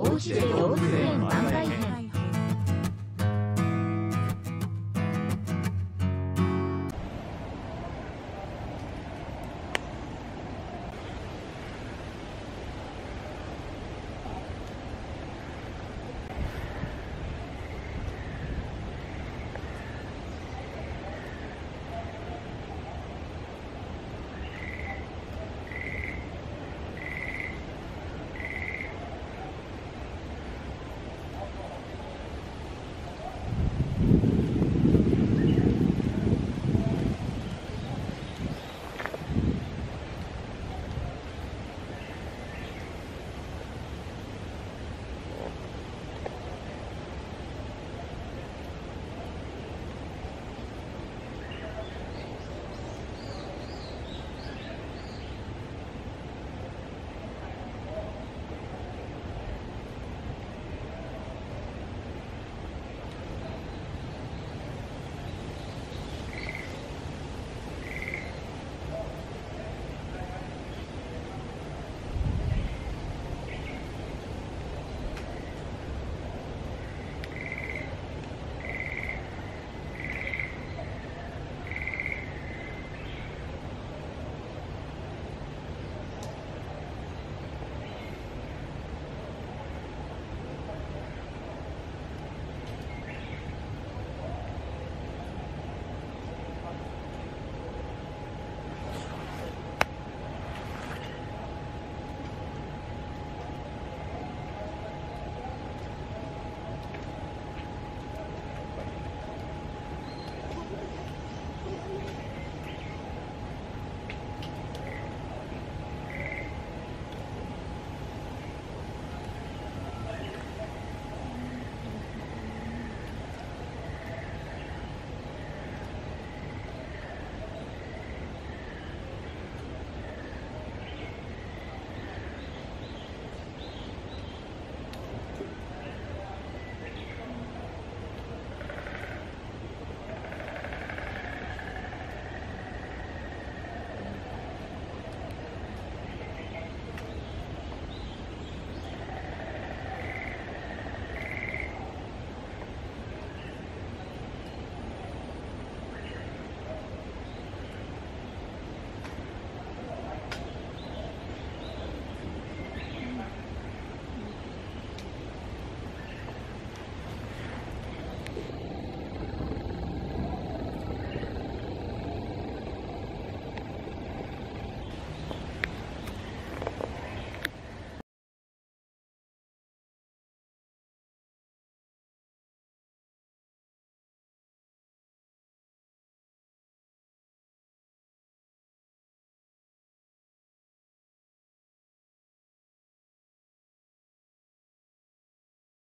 おうちで動物園万外編。